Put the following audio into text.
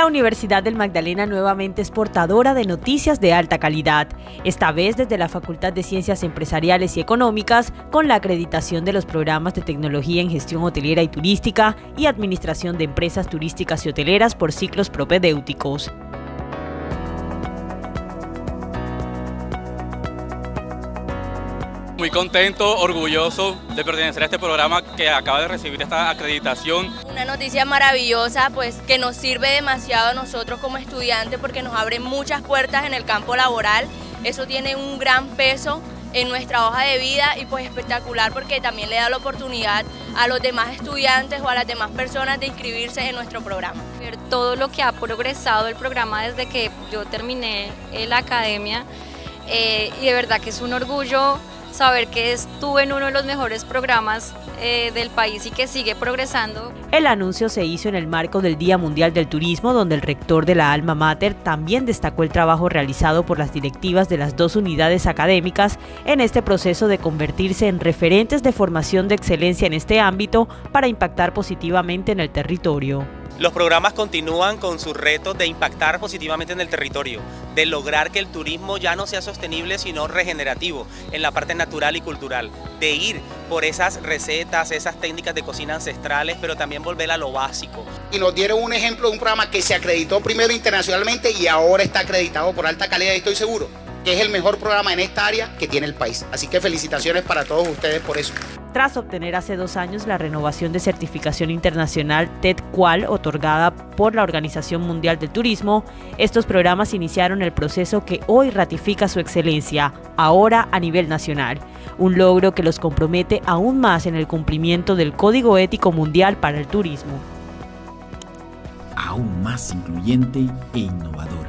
La Universidad del Magdalena nuevamente es portadora de noticias de alta calidad, esta vez desde la Facultad de Ciencias Empresariales y Económicas, con la acreditación de los programas de tecnología en gestión hotelera y turística y administración de empresas turísticas y hoteleras por ciclos propedéuticos. Muy contento, orgulloso de pertenecer a este programa que acaba de recibir esta acreditación. Una noticia maravillosa, pues que nos sirve demasiado a nosotros como estudiantes porque nos abre muchas puertas en el campo laboral. Eso tiene un gran peso en nuestra hoja de vida y pues espectacular porque también le da la oportunidad a los demás estudiantes o a las demás personas de inscribirse en nuestro programa. Ver todo lo que ha progresado el programa desde que yo terminé la academia eh, y de verdad que es un orgullo saber que estuve en uno de los mejores programas eh, del país y que sigue progresando. El anuncio se hizo en el marco del Día Mundial del Turismo, donde el rector de la Alma Mater también destacó el trabajo realizado por las directivas de las dos unidades académicas en este proceso de convertirse en referentes de formación de excelencia en este ámbito para impactar positivamente en el territorio. Los programas continúan con sus retos de impactar positivamente en el territorio, de lograr que el turismo ya no sea sostenible sino regenerativo en la parte natural y cultural, de ir por esas recetas, esas técnicas de cocina ancestrales, pero también volver a lo básico. Y nos dieron un ejemplo de un programa que se acreditó primero internacionalmente y ahora está acreditado por alta calidad, estoy seguro que es el mejor programa en esta área que tiene el país. Así que felicitaciones para todos ustedes por eso. Tras obtener hace dos años la renovación de certificación internacional TED-Qual otorgada por la Organización Mundial del Turismo, estos programas iniciaron el proceso que hoy ratifica su excelencia, ahora a nivel nacional, un logro que los compromete aún más en el cumplimiento del Código Ético Mundial para el Turismo. Aún más incluyente e innovador